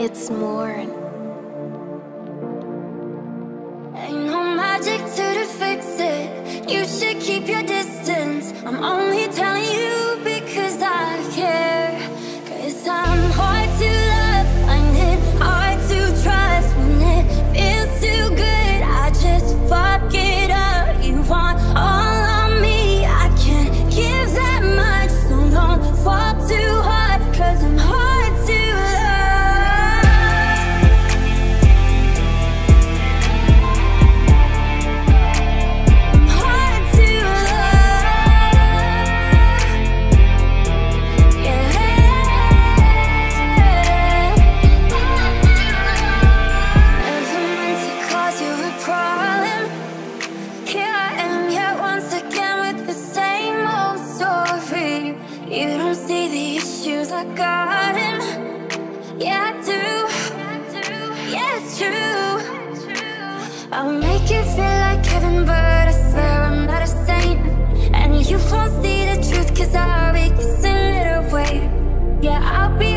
It's more. Ain't no magic to fix it. You should keep your distance. I'm only telling You don't see the issues I got him. Yeah, I do. Yeah, it's true. I'll make you feel like heaven, but I swear I'm not a saint. And you won't see the truth, cause I'll be kissing it away. Yeah, I'll be